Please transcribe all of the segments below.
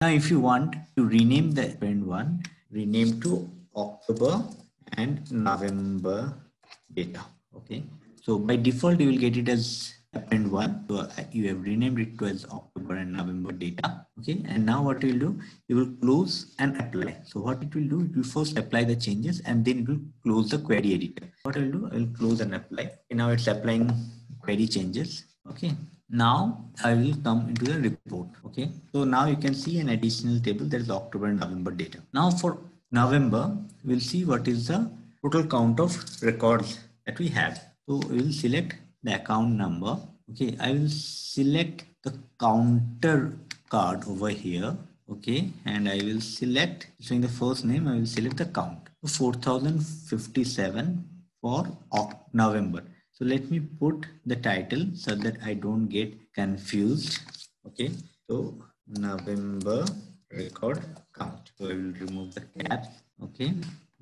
Now, if you want to rename the append one, rename to October and November data. Okay. So by default, you will get it as append one. So uh, you have renamed it to as October and November data. Okay. And now what you will do, you will close and apply. So what it will do, it will first apply the changes and then it will close the query editor. What I will do, I will close and apply. Okay, now it's applying query changes. Okay now I will come into the report. Okay. So now you can see an additional table that is October and November data. Now for November, we'll see what is the total count of records that we have. So we will select the account number. Okay. I will select the counter card over here. Okay. And I will select showing the first name. I will select the count. 4057 for November. So let me put the title so that I don't get confused. Okay. So November record count. So I will remove the caps. Okay.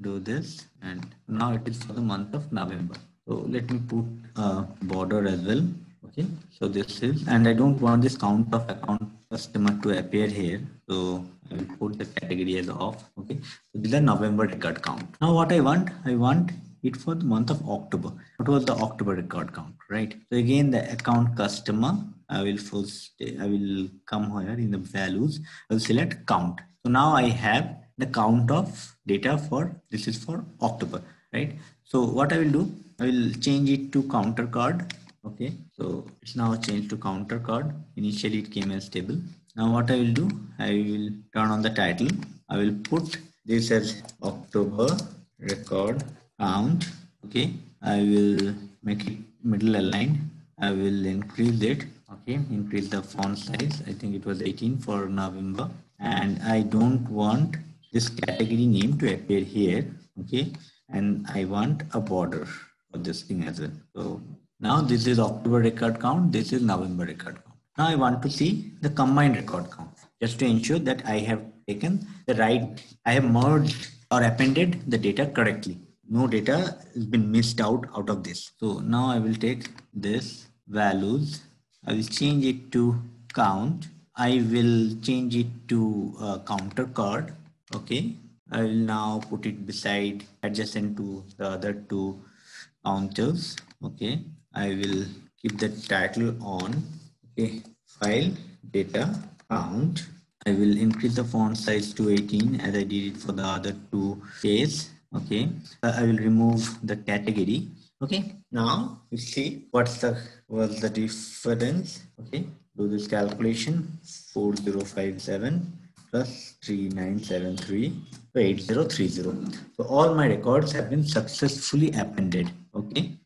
Do this and now it is for the month of November. So let me put a border as well. Okay. So this is, and I don't want this count of account customer to appear here. So I will put the category as off. Okay. So this is the November record count. Now what I want, I want it for the month of October. What was the October record count, right? So again, the account customer, I will first, I will come here in the values, I will select count. So now I have the count of data for, this is for October, right? So what I will do, I will change it to counter card. Okay, so it's now changed to counter card. Initially it came as table. Now what I will do, I will turn on the title. I will put this as October record count okay? I will make it middle aligned i will increase it okay? Increase the font size. I think it was 18 for november. And i don't want this category name to appear here okay? And i want a border for this thing as well. So now this is october record count. This is november record count. Now i want to see the combined record count just to ensure that i have taken the right i have merged or appended the data correctly no data has been missed out out of this. So now I will take this values. I will change it to count. I will change it to uh, counter card. Okay. I will now put it beside adjacent to the other two counters. Okay. I will keep the title on. Okay. File data count. I will increase the font size to 18 as I did it for the other two case okay uh, i will remove the category. Okay now you see what's the what's the difference. Okay do this calculation. 4057 plus 3973 8030 so all my records have been successfully appended. Okay